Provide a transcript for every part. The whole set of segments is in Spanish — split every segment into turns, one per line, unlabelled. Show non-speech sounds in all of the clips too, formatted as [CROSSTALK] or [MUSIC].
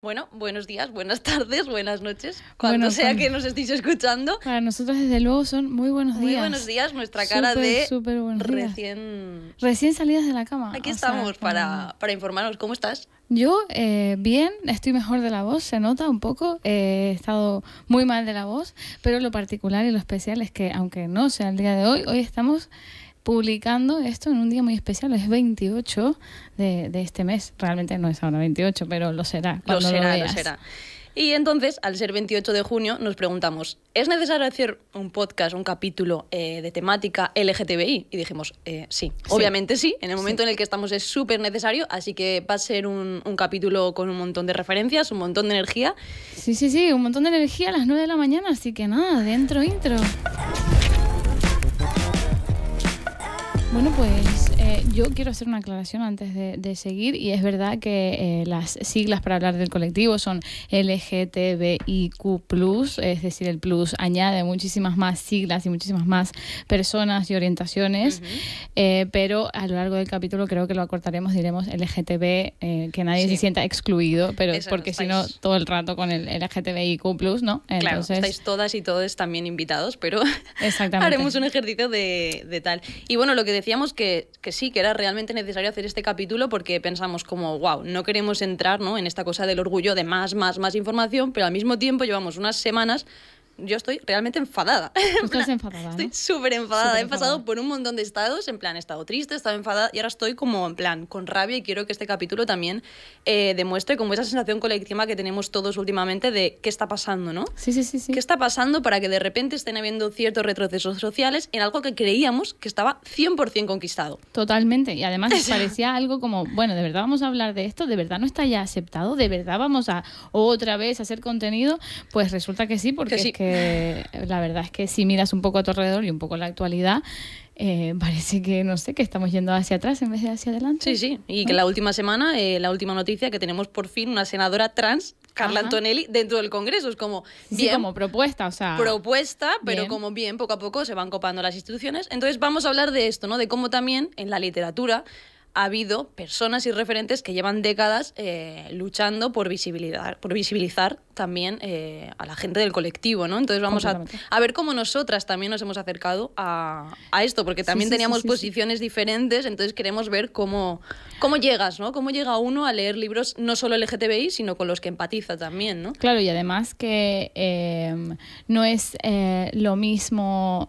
Bueno, buenos días, buenas [LAUGHS] tardes, buenas noches, cuando sea que nos estéis escuchando.
Para nosotros, desde luego, son muy buenos días.
Muy buenos días, nuestra cara de recién...
Recién salidas de la cama.
Aquí estamos para, para, informarnos. ¿Cómo estás?
Yo, eh, bien, estoy mejor de la voz, se nota un poco. he estado muy mal de la voz, pero lo particular y lo especial es que, aunque no sea el día de hoy, hoy estamos publicando esto en un día muy especial, es 28 de, de este mes. Realmente no es ahora 28, pero lo será.
Cuando
lo
será,
lo,
será. Y entonces, al ser 28 de junio, nos preguntamos, ¿es necesario hacer un podcast, un capítulo eh, de temática LGTBI? Y dijimos, eh, sí, obviamente sí. En el momento en el que estamos es súper necesario, así que va a ser un, un, capítulo con un montón de referencias, un montón de energía.
Sí, sí, sí, un montón de energía a las 9 de la mañana, así que nada, dentro intro. Bueno, pues eh, yo quiero hacer una aclaración antes de, seguir y es verdad que eh, las siglas para hablar del colectivo son LGTBIQ, es decir, el plus añade muchísimas más siglas y muchísimas más personas y orientaciones, eh, pero a lo largo del capítulo creo que lo acortaremos, diremos LGTB, que nadie se sienta excluido, pero porque si no, todo el rato con el LGTBIQ, ¿no?
Entonces, claro, estáis todas y todos también invitados, pero [LAUGHS] haremos un ejercicio de, de tal. Y bueno, lo que decíamos que, que, sí, que era realmente necesario hacer este capítulo porque pensamos como, wow, no queremos entrar ¿no? en esta cosa del orgullo de más, más, más información, pero al mismo tiempo llevamos unas semanas yo estoy realmente enfadada.
estás [LAUGHS] enfadada.
Estoy súper enfadada. He pasado por un montón de estados, en plan, he estado triste, he estado enfadada y ahora estoy como en plan con rabia y quiero que este capítulo también eh, demuestre como esa sensación colectiva que tenemos todos últimamente de qué está pasando, ¿no?
Sí, sí, sí, sí.
¿Qué está pasando para que de repente estén habiendo ciertos retrocesos sociales en algo que creíamos que estaba 100% conquistado?
Totalmente. Y además [LAUGHS] parecía algo como, bueno, ¿de verdad vamos a hablar de esto? ¿De verdad no está ya aceptado? ¿De verdad vamos a otra vez hacer contenido? Pues resulta que sí, porque es que la verdad es que si miras un poco a tu alrededor y un poco la actualidad, eh, parece que, no sé, que estamos yendo hacia atrás en vez de hacia adelante.
Sí, sí, y que la última semana, eh, la última noticia, que tenemos por fin una senadora trans, Carla Antonelli, dentro del Congreso. Es como,
bien, como propuesta, o sea...
Propuesta, pero como bien, poco a poco se van copando las instituciones. Entonces vamos a hablar de esto, ¿no? De cómo también en la literatura ha habido personas y referentes que llevan décadas eh, luchando por visibilizar, por visibilizar también eh, a la gente del colectivo, ¿no? Entonces vamos a, a, ver cómo nosotras también nos hemos acercado a, a esto, porque también teníamos posiciones diferentes, entonces queremos ver cómo, cómo llegas, ¿no? Cómo llega uno a leer libros no solo LGTBI, sino con los que empatiza también, ¿no?
Claro, y además que em, no es eh, lo mismo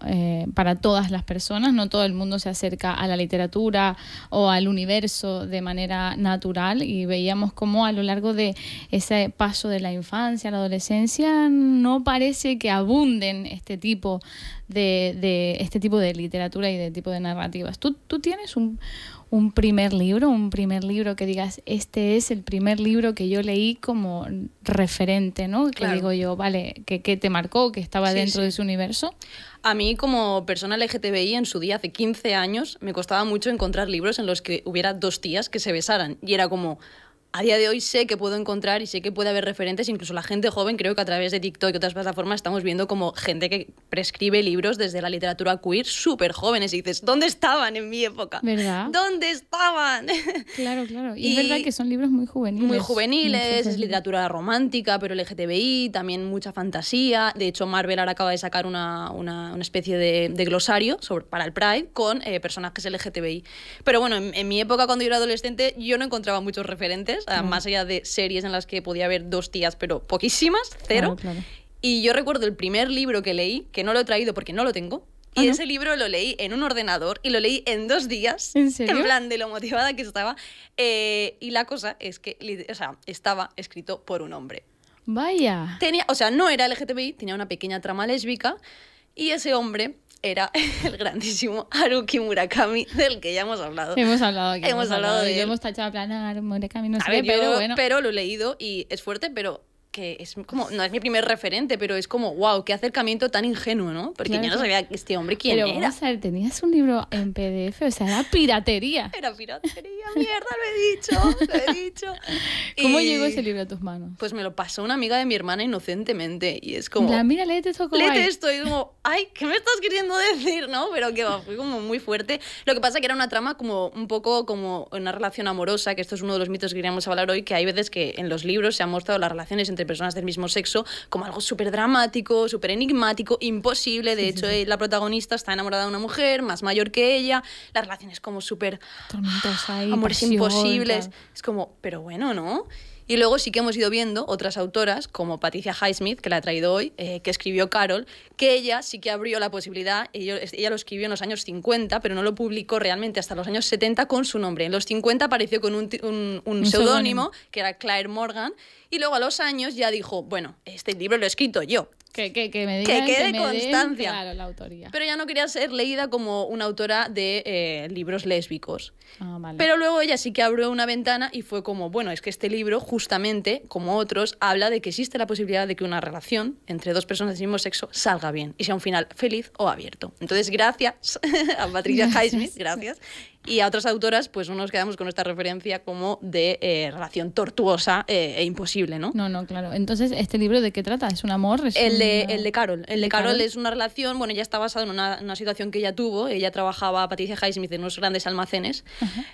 para todas las personas, no todo el mundo se acerca a la literatura o al universo de manera natural y veíamos cómo a lo largo de ese paso de la infancia a la adolescencia no parece que abunden este tipo de, de este tipo de literatura y de tipo de narrativas. ¿Tú, tú tienes un, un primer libro, un primer libro que digas, este es el primer libro que yo leí como referente, ¿no? Que digo yo, vale, que, te marcó, que estaba dentro de ese universo.
A mí como persona LGTBI en su día, hace 15 años, me costaba mucho encontrar libros en los que hubiera dos tías que se besaran. Y era como, a día de hoy sé que puedo encontrar y sé que puede haber referentes, incluso la gente joven, creo que a través de TikTok y otras plataformas estamos viendo como gente que prescribe libros desde la literatura queer súper jóvenes y dices, ¿dónde estaban en mi época?
¿Verdad?
¿Dónde estaban? [LAUGHS]
Claro, claro. Y, es verdad que son libros muy juveniles.
Muy juveniles, es literatura romántica, pero LGTBI, también mucha fantasía. De hecho, Marvel ahora acaba de sacar una, una, una especie de, de, glosario sobre, para el Pride con eh, personajes LGTBI. Pero bueno, en, en mi época, cuando yo era adolescente, yo no encontraba muchos referentes más allá de series en las que podía haber dos tías, pero poquísimas, cero. Y yo recuerdo el primer libro que leí, que no lo he traído porque no lo tengo, y ese libro lo leí en un ordenador y lo leí en dos días.
¿En serio?
En plan de lo motivada que estaba. Eh, y la cosa es que, o sea, estaba escrito por un hombre.
Vaya.
Tenía, o sea, no era LGTBI, tenía una pequeña trama lésbica. Y ese hombre era [LAUGHS] el grandísimo Haruki Murakami, del que ya hemos hablado.
Hemos hablado aquí.
Hemos, hablado, de
él. Hemos tachado a plan Murakami, no sé, pero bueno.
Pero lo he leído y es fuerte, pero que es como, no es mi primer referente, pero es como, wow, qué acercamiento tan ingenuo, ¿no? Porque
Claro,
yo no sabía este hombre quién
Pero
era.
vamos a ver, tenías un libro en PDF, o sea, era piratería. [LAUGHS]
Era piratería, mierda, lo he dicho, lo he dicho. [LAUGHS]
¿Cómo
Y,
llegó ese libro a tus manos?
Pues me lo pasó una amiga de mi hermana inocentemente y es como...
La, mira, léete esto
Léete esto y como, ay, ¿qué me estás queriendo decir? ¿No? Pero que fue como muy fuerte. Lo que pasa que era una trama como un poco como una relación amorosa, que esto es uno de los mitos que queríamos hablar hoy, que hay veces que en los libros se han mostrado las relaciones entre personas del mismo sexo como algo súper dramático, súper enigmático, imposible. De hecho, eh, la protagonista está enamorada de una mujer más mayor que ella, la relación es como súper
Tormentosa
amores
pasión,
imposibles.
tal.
Es como, pero bueno, ¿no? Y luego sí que hemos ido viendo otras autoras, como Patricia Highsmith, que la he traído hoy, eh, que escribió Carol, que ella sí que abrió la posibilidad, ella, ella lo escribió en los años 50, pero no lo publicó realmente hasta los años 70 con su nombre. En los 50 apareció con un- un Un seudónimo, que era Claire Morgan, y luego a los años ya dijo, bueno, este libro lo he escrito yo.
Que, que, que me
Que
digan,
quede
me den,
constancia.
claro, la autoría.
Pero ya no quería ser leída como una autora de eh, libros lésbicos.
Ah, vale.
Pero luego ella sí que abrió una ventana y fue como, bueno, es que este libro justamente, como otros, habla de que existe la posibilidad de que una relación entre dos personas del mismo sexo salga bien y sea un final feliz o abierto. Entonces, gracias [LAUGHS] a Patricia. Highsmith, [LAUGHS] gracias. Y a otras autoras, pues no nos quedamos con esta referencia como de eh, relación tortuosa eh, e imposible, ¿no?
No, no, claro. Entonces, ¿este libro de qué trata? ¿Es un amor? ¿Es
El de,
una-
el de Carol. El de
¿De
Carol
Carol?
es una relación, bueno, ella está basada en una, una situación que ella tuvo. Ella trabajaba, Patricia Highsmith, en unos grandes almacenes.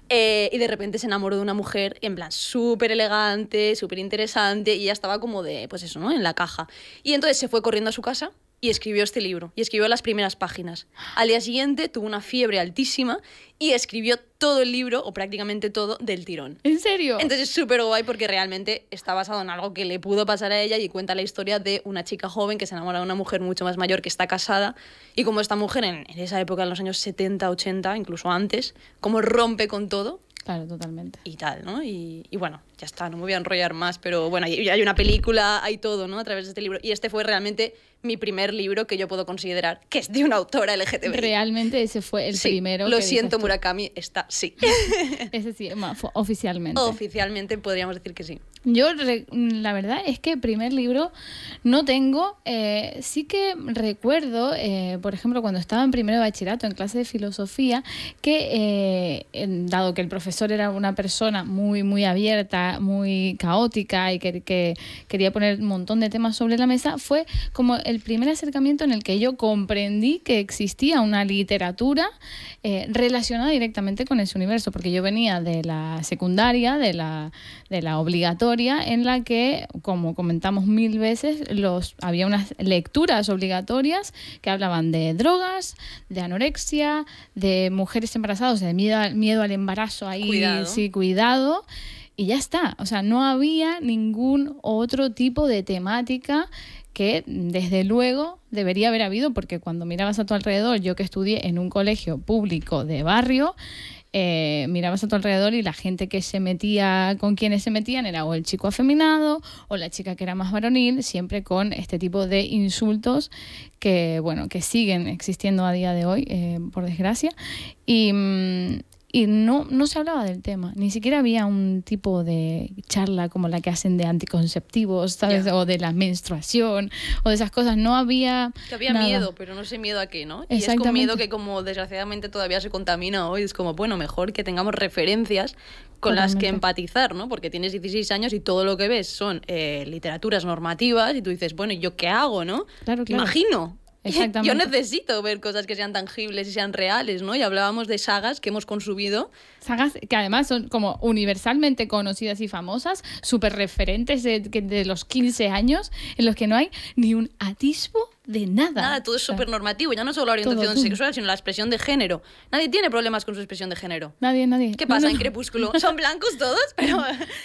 eh, y de repente se enamoró de una mujer, en plan, súper elegante, súper interesante. Y ella estaba como de, pues eso, ¿no? En la caja. Y entonces se fue corriendo a su casa y escribió este libro. Y escribió las primeras páginas. Al día siguiente tuvo una fiebre altísima y escribió todo el libro, o prácticamente todo, del tirón.
¿En serio?
Entonces es súper guay porque realmente está basado en algo que le pudo pasar a ella y cuenta la historia de una chica joven que se enamora de una mujer mucho más mayor que está casada y como esta mujer en, en esa época, en los años 70, 80, incluso antes, cómo rompe con todo
Claro, totalmente.
y tal, ¿no? Y, y bueno, ya está, no me voy a enrollar más, pero bueno, hay, hay una película, hay todo, ¿no? A través de este libro. Y este fue realmente mi primer libro que yo puedo considerar que es de una autora LGTBI.
Realmente ese fue el
Sí,
primero.
Lo
que
siento. Murakami, está, sí. [LAUGHS]
Ese sí, oficialmente.
Oficialmente podríamos decir que sí.
Yo, la verdad es que primer libro no tengo. eh, sí que recuerdo, eh, por ejemplo, cuando estaba en primero de bachillerato, en clase de filosofía, que eh, dado que el profesor era una persona muy, muy abierta, muy caótica y que, que quería poner un montón de temas sobre la mesa, fue como el primer acercamiento en el que yo comprendí que existía una literatura relacionada directamente con ese universo, porque yo venía de la secundaria, de la, de la obligatoria, en la que, como comentamos mil veces, los, había unas lecturas obligatorias que hablaban de drogas, de anorexia, de mujeres embarazadas, de miedo, al- miedo al embarazo ahí,
Cuidado.
sí, cuidado. Y ya está, o sea, no había ningún otro tipo de temática que desde luego debería haber habido, porque cuando mirabas a tu alrededor, yo que estudié en un colegio público de barrio, eh, mirabas a tu alrededor y la gente que se metía, con quienes se metían era o el chico afeminado o la chica que era más varonil, siempre con este tipo de insultos que, bueno, que siguen existiendo a día de hoy, eh, por desgracia. Y, mm, y no, no se hablaba del tema, ni siquiera había un tipo de charla como la que hacen de anticonceptivos. O de la menstruación, o de esas cosas. No había.
Que había
nada.
miedo, pero no sé miedo a qué, ¿no? Y es con miedo que como desgraciadamente todavía se contamina hoy, es como, bueno, mejor que tengamos referencias con las que empatizar, ¿no? Porque tienes 16 años y todo lo que ves son eh, literaturas normativas y tú dices, bueno, ¿y yo qué hago, no?
Claro, claro.
Imagino.
Exactamente. [LAUGHS]
Yo necesito ver cosas que sean tangibles y sean reales, ¿no? Y hablábamos de sagas que hemos consumido
Sagas que además son como universalmente conocidas y famosas, súper referentes de, que- de los 15 años, en los que no hay ni un atisbo de nada.
Nada, todo es
O sea,
súper normativo, ya no solo la orientación
todo.
sexual, sino la expresión de género. Nadie tiene problemas con su expresión de género.
Nadie, nadie.
¿Qué pasa
no.
en Crepúsculo? [LAUGHS] Son blancos todos, [LAUGHS] pero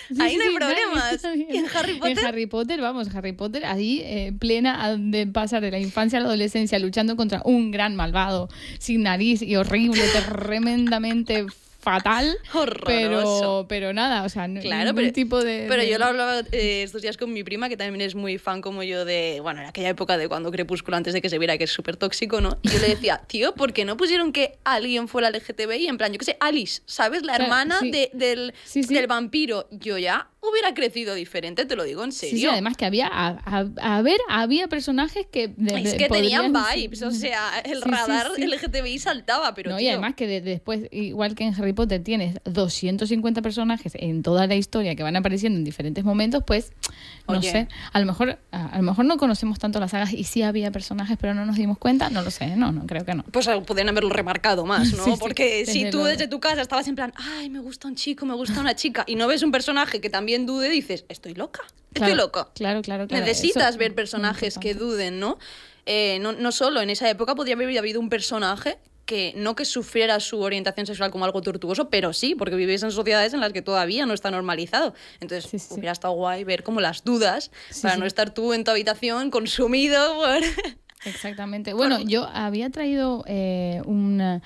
Sí, [LAUGHS]
ahí
sí,
no hay
sí,
problemas.
nadie.
¿Y en Harry Potter?
En Harry Potter, vamos, Harry Potter, ahí eh, plena de pasar de la infancia a la adolescencia luchando contra un gran malvado sin nariz y horrible, tremendamente fatal. [LAUGHS]
Horroroso.
Pero, pero nada, o sea, no-
Claro,
ningún
pero,
tipo de.
pero
de-
yo lo hablaba eh, estos días con mi prima, que también es muy fan como yo de, bueno, en aquella época de cuando Crepúsculo, antes de que se viera que es súper tóxico, ¿no? Y yo le decía, [LAUGHS] tío, ¿por qué no pusieron que alguien fuera LGTBI? En plan, yo qué sé, Alice, ¿sabes? La
Claro,
hermana
sí.
de- del,
Sí, sí.
del vampiro. Yo ya hubiera crecido diferente, te lo digo en serio.
Sí, sí, además que había, a, a- a ver, había personajes que... de-
es que tenían vibes, o [LAUGHS] sea, el
Sí,
radar
sí.
LGTBI saltaba, pero
no, y además que de- después, igual que en Harry Potter, tienes 250 personajes en toda la historia que van apareciendo en diferentes momentos, pues, no
Oye.
sé, a lo mejor a, a lo mejor no conocemos tanto las sagas y sí había personajes, pero no nos dimos cuenta, no lo sé, no, no, creo que no.
pues podrían haberlo remarcado más, ¿no? [LAUGHS] Porque si tú
luego.
desde tu casa estabas en plan, ay, me gusta un chico, me gusta una chica, y no ves un personaje que también dude, dices, estoy loca, estoy
Claro,
loco.
Claro, claro, claro.
Necesitas
eso
ver
es
personajes que duden, ¿no? Eh, ¿no? No solo en esa época podría haber habido un personaje que no que sufriera su orientación sexual como algo tortuoso, pero sí, porque vivís en sociedades en las que todavía no está normalizado. Entonces,
Sí, sí,
hubiera estado guay ver como las dudas
Sí,
para no estar tú en tu habitación consumido por...
Exactamente. Bueno, yo había traído eh, una,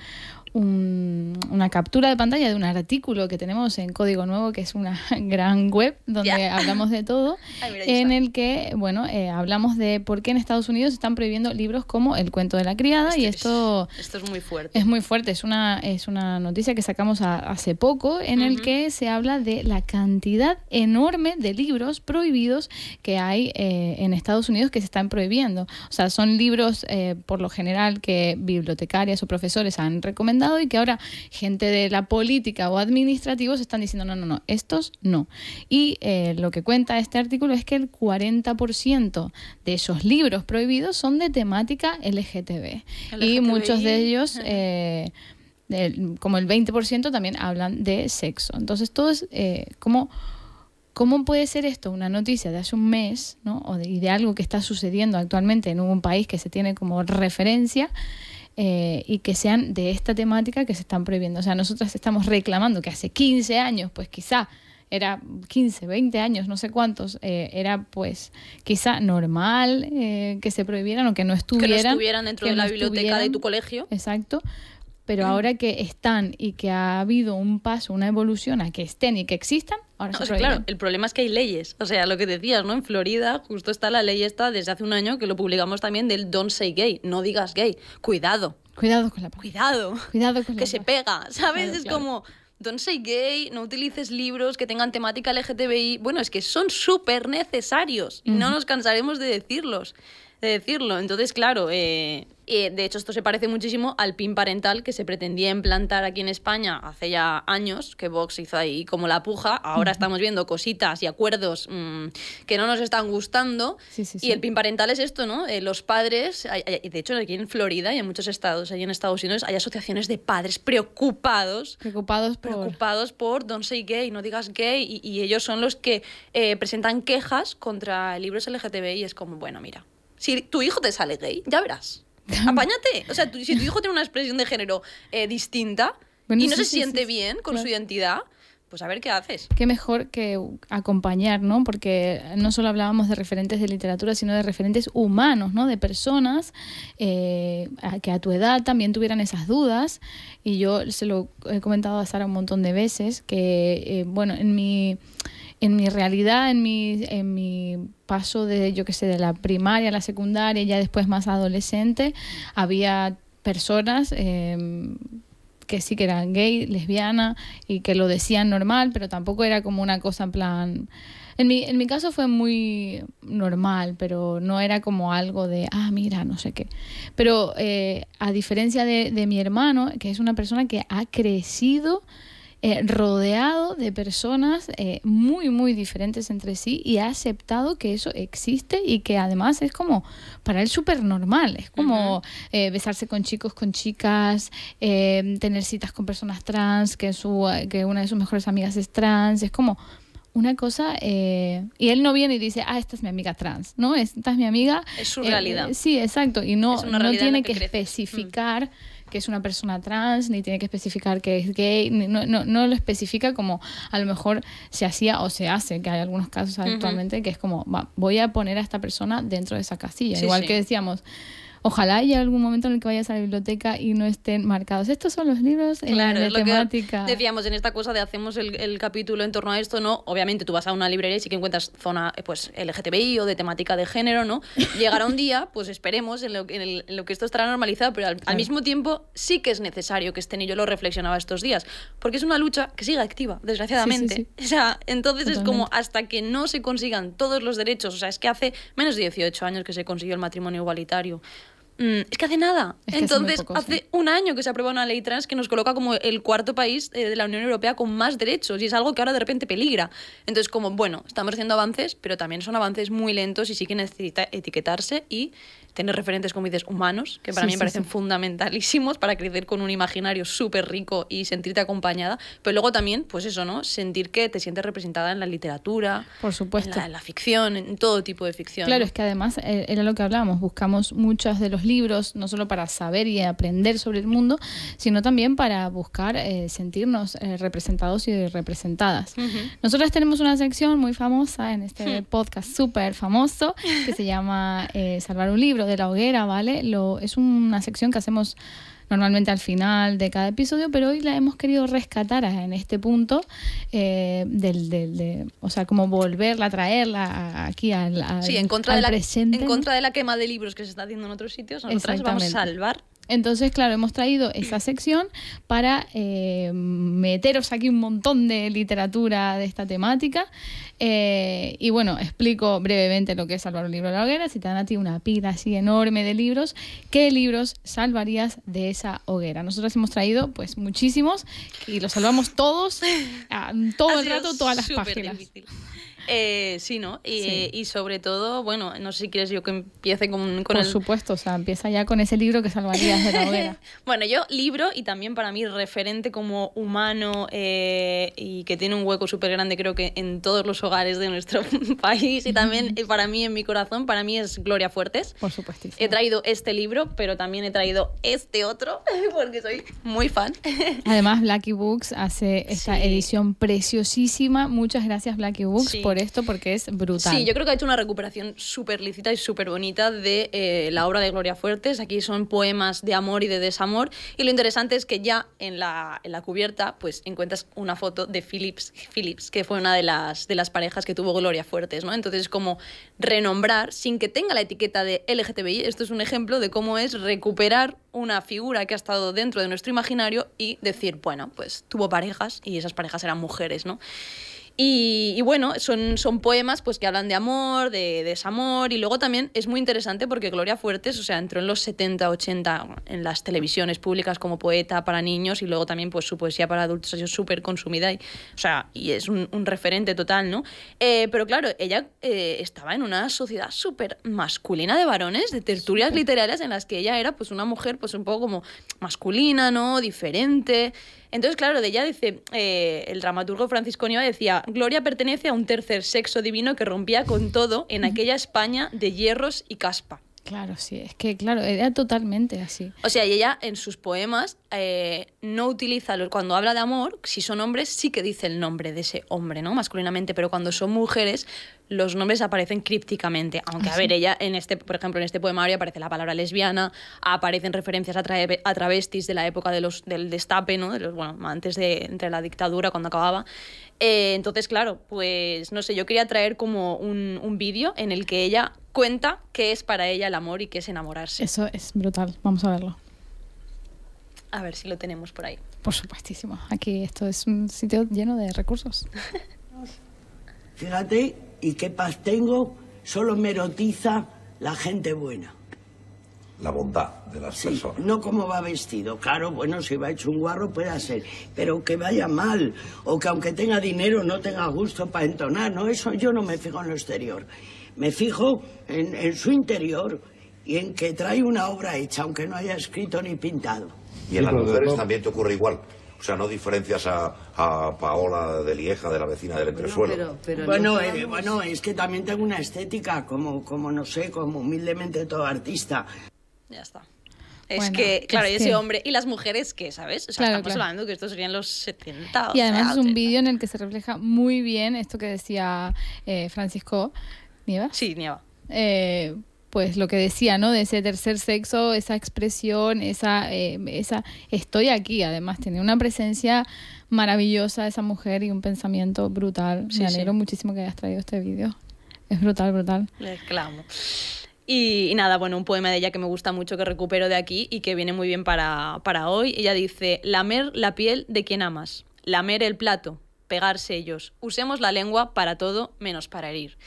un- una captura de pantalla de un artículo que tenemos en Código Nuevo, que es una [LAUGHS] gran web donde [LAUGHS] hablamos de todo,
Ay,
en el que, bueno, eh, hablamos de por qué en Estados Unidos están prohibiendo libros como El cuento de la criada y esto...
Esto es muy fuerte.
Es muy fuerte, es una, es una noticia que sacamos a- hace poco en el que se habla de la cantidad enorme de libros prohibidos que hay eh, en Estados Unidos que se están prohibiendo. O sea, son libros eh, por lo general que bibliotecarias o profesores han recomendado y que ahora gente de la política o administrativos están diciendo no, no, no, estos no. Y eh, lo que cuenta este artículo es que el 40% de esos libros prohibidos son de temática LGTB. Y muchos de [LAUGHS] ellos, eh, como el 20%, también hablan de sexo. Entonces, todo es eh, como... ¿Cómo puede ser esto una noticia de hace un mes ¿no? o de, y de algo que está sucediendo actualmente en un país que se tiene como referencia eh, y que sean de esta temática que se están prohibiendo? O sea, nosotras estamos reclamando que hace 15 años, pues quizá era 15, 20 años, no sé cuántos, eh, era pues quizá normal eh, que se prohibieran o que no
que
estuvieran.
no estuvieran dentro
que
de la biblioteca de tu colegio.
Exacto. Pero ahora que están y que ha habido un paso, una evolución a que estén y que existan, ahora
No,
se
o sea,
prohíben.
claro, el problema es que hay leyes. O sea, lo que decías, ¿no? En Florida justo está la ley esta desde hace un año que lo publicamos también del don't say gay, no digas gay. Cuidado,
Cuidado con la
cuidado.
Cuidado con la
que se pega, [LAUGHS] ¿sabes?
Claro,
es
claro.
como, don't say gay, no utilices libros que tengan temática LGTBI. Bueno, es que son súper necesarios y no nos cansaremos de decirlos. De decirlo. Entonces, claro, eh, eh, de hecho, esto se parece muchísimo al PIN parental que se pretendía implantar aquí en España hace ya años, que Vox hizo ahí como la puja. Ahora estamos viendo cositas y acuerdos mm, que no nos están gustando.
Sí, sí, sí.
Y el PIN parental es esto, ¿no? Eh, los padres, hay- hay- de hecho aquí en Florida y en muchos estados, ahí en Estados Unidos, hay asociaciones de padres preocupados
Preocupados por...
preocupados por don't say gay, no digas gay, y, y ellos son los que eh, presentan quejas contra libros LGTBI. Y es como, bueno, mira, si tu hijo te sale gay, ya verás. [LAUGHS] Apáñate. O sea, si tu hijo tiene una expresión de género eh, distinta
Bueno,
y no
sí,
se
sí,
siente
sí,
bien con su identidad, pues a ver qué haces.
Qué mejor que acompañar, ¿no? Porque no solo hablábamos de referentes de literatura, sino de referentes humanos, ¿no? De personas eh, a- que a tu edad también tuvieran esas dudas. Y yo se lo he comentado a Sara un montón de veces, que, eh, bueno, en mi, en mi realidad, en mi, en mi paso de, yo qué sé, de la primaria a la secundaria, y ya después más adolescente, había personas... eh, que sí que eran gay, lesbiana y que lo decían normal, pero tampoco era como una cosa en plan... En mi, en mi caso fue muy normal, pero no era como algo de, ah, mira, no sé qué. Pero eh, a diferencia de, de mi hermano, que es una persona que ha crecido eh, rodeado de personas eh, muy, muy diferentes entre sí y ha aceptado que eso existe y que además es como para él súper normal. Es como eh, besarse con chicos, con chicas, eh, tener citas con personas trans, que, su, que una de sus mejores amigas es trans. Es como una cosa... eh, y él no viene y dice, ah, esta es mi amiga trans, ¿no? Esta es mi amiga...
Es su
eh,
realidad.
eh, sí, exacto. Y no, no tiene
que. Mm.
Que es una persona trans, ni tiene que especificar que es gay, no, no, no lo especifica como a lo mejor se hacía o se hace, que hay algunos casos actualmente que es como, va, voy a poner a esta persona dentro de esa casilla.
Sí,
Igual
sí.
que decíamos, ojalá haya algún momento en el que vayas a la biblioteca y no estén marcados. Estos son los libros
Claro,
de
es lo que
temática.
decíamos en esta cosa de hacemos el, el capítulo en torno a esto, ¿no? Obviamente tú vas a una librería y sí que encuentras zona eh, pues LGTBI o de temática de género, ¿no? [LAUGHS] Llegará un día, pues esperemos en lo, que- en el- en lo que esto estará normalizado, pero al, mismo tiempo sí que es necesario que estén, y yo lo reflexionaba estos días, porque es una lucha que sigue activa, desgraciadamente.
Sí, sí, [LAUGHS]
O sea, entonces es como hasta que no se consigan todos los derechos, o sea, es que hace menos de 18 años que se consiguió el matrimonio igualitario. Mm, es que hace nada.
Es que hace muy
Entonces,
poco,
hace
sí.
un año que se aprueba una ley trans que nos coloca como el cuarto país eh, de la Unión Europea con más derechos y es algo que ahora de repente peligra. Entonces, como, bueno, estamos haciendo avances, pero también son avances muy lentos y sí que necesita etiquetarse y tener referentes, como dices, humanos, que para
Sí,
mí
sí,
me parecen
sí.
fundamentalísimos para crecer con un imaginario súper rico y sentirte acompañada, pero luego también, pues eso, ¿no? Sentir que te sientes representada en la literatura,
Por supuesto.
en la, en la ficción, en todo tipo de ficción.
Claro,
¿no?
es que además eh, era lo que hablábamos, buscamos muchos de los libros, no solo para saber y aprender sobre el mundo, sino también para buscar eh, sentirnos eh, representados y representadas.
Ujú.
Nosotras tenemos una sección muy famosa en este
Hmm.
podcast súper famoso que se llama Salvar un libro de la hoguera, ¿vale? Lo, es una sección que hacemos normalmente al final de cada episodio, pero hoy la hemos querido rescatar en este punto, eh, del, del- de, o sea, como volverla, traerla aquí al, al,
Sí, en contra,
al
de la,
presente.
en contra de la quema de libros que se está haciendo en otros sitios, nosotras vamos a salvar.
Entonces, claro, hemos traído esa sección para eh, meteros aquí un montón de literatura de esta temática. Eh, y bueno, explico brevemente lo que es salvar un libro de la hoguera. Si te dan a ti una pila así enorme de libros, ¿qué libros salvarías de esa hoguera? Nosotros hemos traído pues muchísimos y los salvamos todos, todo el rato, todas las páginas.
difícil. Eh, sí, ¿no? Y,
Sí.
y sobre todo, bueno, no sé si quieres yo que empiece con, con
Por
el...
supuesto, o sea, empieza ya con ese libro que salvarías de la hoguera. [LAUGHS]
Bueno, yo libro y también para mí referente como humano eh, y que tiene un hueco súper grande creo que en todos los hogares de nuestro [LAUGHS] país y también eh, para mí en mi corazón, para mí es Gloria Fuertes.
Por supuestísimo.
He traído este libro, pero también he traído este otro [LAUGHS] porque soy muy fan.
Además, Blacky Books hace esta
Sí.
edición preciosísima. Muchas gracias, Blacky Books,
Sí.
por esto, porque es brutal.
Sí, yo creo que ha hecho una recuperación súper lícita y súper bonita de eh, la obra de Gloria Fuertes. Aquí son poemas de amor y de desamor. Y lo interesante es que ya en la, en la cubierta pues encuentras una foto de Phillips, Phillips, que fue una de las, de las parejas que tuvo Gloria Fuertes. ¿no? Entonces es como renombrar sin que tenga la etiqueta de LGTBI. Esto es un ejemplo de cómo es recuperar una figura que ha estado dentro de nuestro imaginario y decir, bueno, pues tuvo parejas y esas parejas eran mujeres, ¿no? Y, y bueno, son, son poemas pues, que hablan de amor, de, desamor, y luego también es muy interesante porque Gloria Fuertes, o sea, entró en los 70, 80 en las televisiones públicas como poeta para niños y luego también pues su poesía para adultos ha sido súper consumida y, o sea, y es un, un referente total, ¿no? Eh, pero claro, ella eh, estaba en una sociedad súper masculina de varones, de tertulias literarias en las que ella era pues una mujer pues un poco como masculina, ¿no? Diferente. Entonces, claro, de ella dice, eh, el dramaturgo Francisco Nieva decía, Gloria pertenece a un tercer sexo divino que rompía con todo en aquella España de hierros y caspa.
Claro, sí, es que, claro, era totalmente así.
O sea, y ella en sus poemas eh, no utiliza, cuando habla de amor, si son hombres sí que dice el nombre de ese hombre, ¿no? Masculinamente, pero cuando son mujeres los nombres aparecen crípticamente. Aunque, a ver, ella en este, por ejemplo, en este poemario aparece la palabra lesbiana, aparecen referencias a travestis de la época de los, del destape, ¿no? De los, bueno, antes de entre la dictadura, cuando acababa. Eh, entonces, claro, pues no sé, yo quería traer como un, un vídeo en el que ella cuenta qué es para ella el amor y qué es enamorarse.
Eso es brutal. Vamos a verlo.
A ver si lo tenemos por ahí.
Por supuestísimo. Aquí esto es un sitio lleno de recursos. [LAUGHS]
Fíjate, y qué paz tengo, solo me erotiza la gente buena.
La bondad de las
Sí,
personas.
no como va vestido. Claro, bueno, si va hecho un guarro puede ser, pero que vaya mal, o que aunque tenga dinero no tenga gusto para entonar, no, eso yo no me fijo en lo exterior. Me fijo en, en su interior y en que trae una obra hecha, aunque no haya escrito ni pintado.
Y en las
Sí,
mujeres
no-
también te ocurre igual. O sea, no diferencias a, a Paola de Lieja, de la vecina del entresuelo.
pero, pero
bueno,
no
eh, bueno, es que también tengo una estética, como, como no sé, como humildemente todo artista.
Ya está. Es
Bueno,
que, claro,
es
y ese
que-
hombre. ¿Y las mujeres qué, sabes? O sea,
Claro,
estamos
claro.
hablando que estos serían los 70. o
Y además
sea,
es un
80.
vídeo en el que se refleja muy bien esto que decía eh, Francisco Nieva.
Sí, Nieva.
Eh, pues lo que decía, ¿no? De ese tercer sexo, esa expresión, esa, eh, esa estoy aquí. Además, tiene una presencia maravillosa esa mujer y un pensamiento brutal.
Sí,
Me
sí.
alegro muchísimo que hayas traído este vídeo. Es brutal, brutal.
Le clamo. Y, y nada, bueno, un poema de ella que me gusta mucho, que recupero de aquí y que viene muy bien para, para hoy. Ella dice, lamer la piel de quien amas, lamer el plato, pegar sellos, usemos la lengua para todo menos para herir.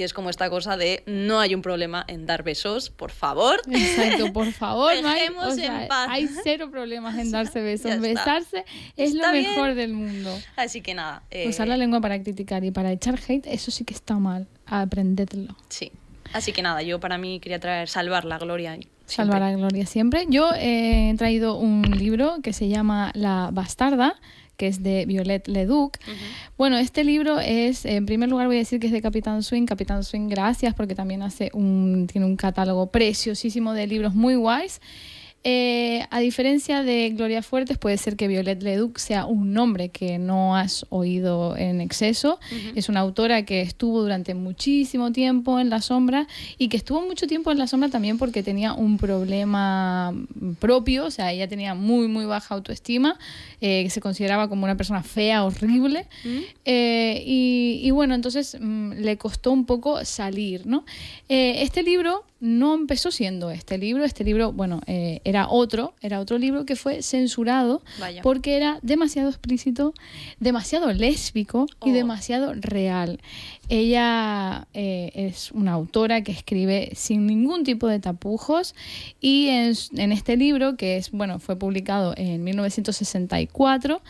Y es como esta cosa de no hay un problema en dar besos, por favor. [LAUGHS]
Exacto, por favor, no hay, o sea, hay cero problemas en [LAUGHS] darse besos. Besarse es
Está
lo
bien.
mejor del mundo.
Así que nada. eh,
Usar la lengua para criticar y para echar hate, eso sí que está mal. Aprendedlo.
Sí. Así que nada, yo para mí quería traer salvar la gloria.
Salvar a Gloria siempre. Yo eh, he traído un libro que se llama La Bastarda, que es de Violet Leduc. Bueno, este libro es, en primer lugar voy a decir que es de Capitán Swing. Capitán Swing, gracias, porque también hace un, tiene un catálogo preciosísimo de libros muy guays. Eh, a diferencia de Gloria Fuertes, puede ser que Violet Leduc sea un nombre que no has oído en exceso. Es una autora que estuvo durante muchísimo tiempo en la sombra y que estuvo mucho tiempo en la sombra también porque tenía un problema propio, o sea, ella tenía muy, muy baja autoestima, eh, se consideraba como una persona fea, horrible. Eh, y, y bueno, entonces mm, le costó un poco salir, ¿no? Eh, este libro no empezó siendo este libro, este libro, bueno, eh, era otro, era otro libro que fue censurado
Vaya.
porque era demasiado explícito, demasiado lésbico y
Oh.
demasiado real. Ella eh, es una autora que escribe sin ningún tipo de tapujos y en, en este libro, que es, bueno, fue publicado en 1964,